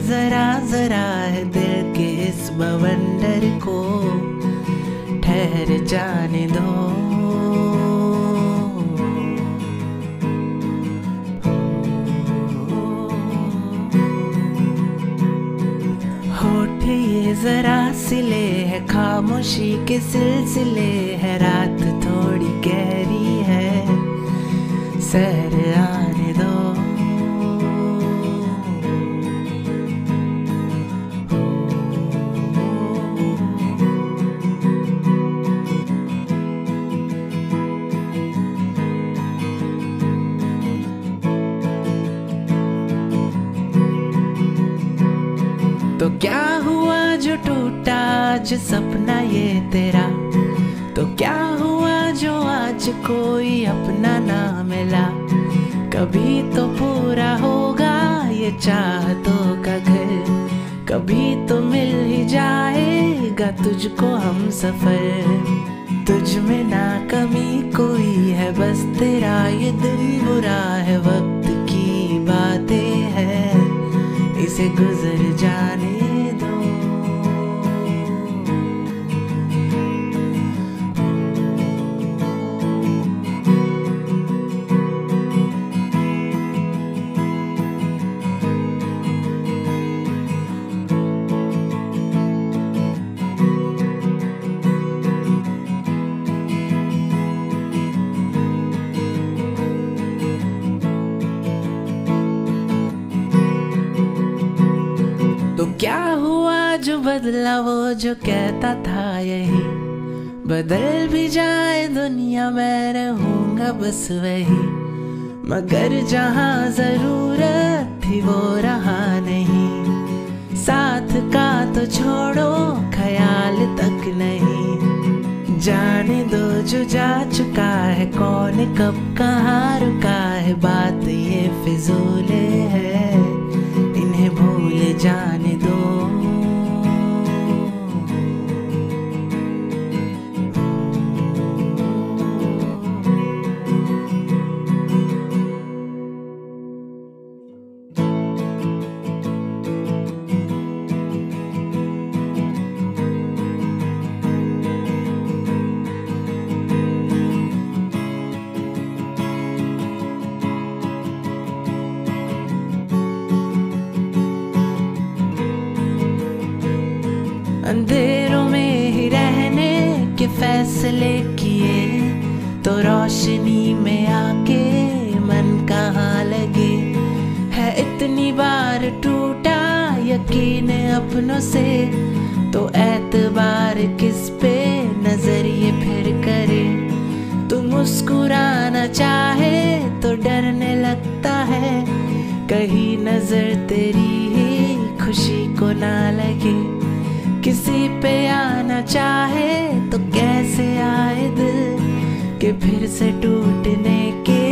जरा जरा है दिल के इस बवंडर को। ठहर जाने दो। होठ ये जरा सिले है, खामोशी के सिलसिले है, रात थोड़ी गहरी है। सैर क्या हुआ जो टूटा? आज सपना ये तेरा। तो क्या हुआ जो आज कोई अपना ना मिला? कभी तो पूरा होगा ये चाहतों का घर। कभी तो मिल ही जाएगा तुझको हम सफ़र। तुझ में ना कमी कोई है, बस तेरा ये दिल बुरा है। वक्त की बातें हैं, इसे गुजर जाने क्या हुआ जो बदला वो जो कहता था यही? बदल भी जाए दुनिया मैं रहूँगा बस वही। मगर जहाँ ज़रूरत थी वो रहा नहीं। साथ का तो छोड़ो, ख्याल तक नहीं। जाने दो जो जा चुका है, कौन कब कहाँ रुका है, बात ये फिजूल है। जाने दो। अंधेरों में ही रहने के फैसले किए तो रोशनी में आके मन कहाँ लगे? है इतनी बार टूटा यकीन अपनों से तो एतबार किस पे नज़र ये फिर करे? तू मुस्कुराना चाहे तो डरने लगता है, कहीं नज़र तेरी ही खुशी को ना लगे। पे आना चाहे तो कैसे आए दिल के फिर से टूटने के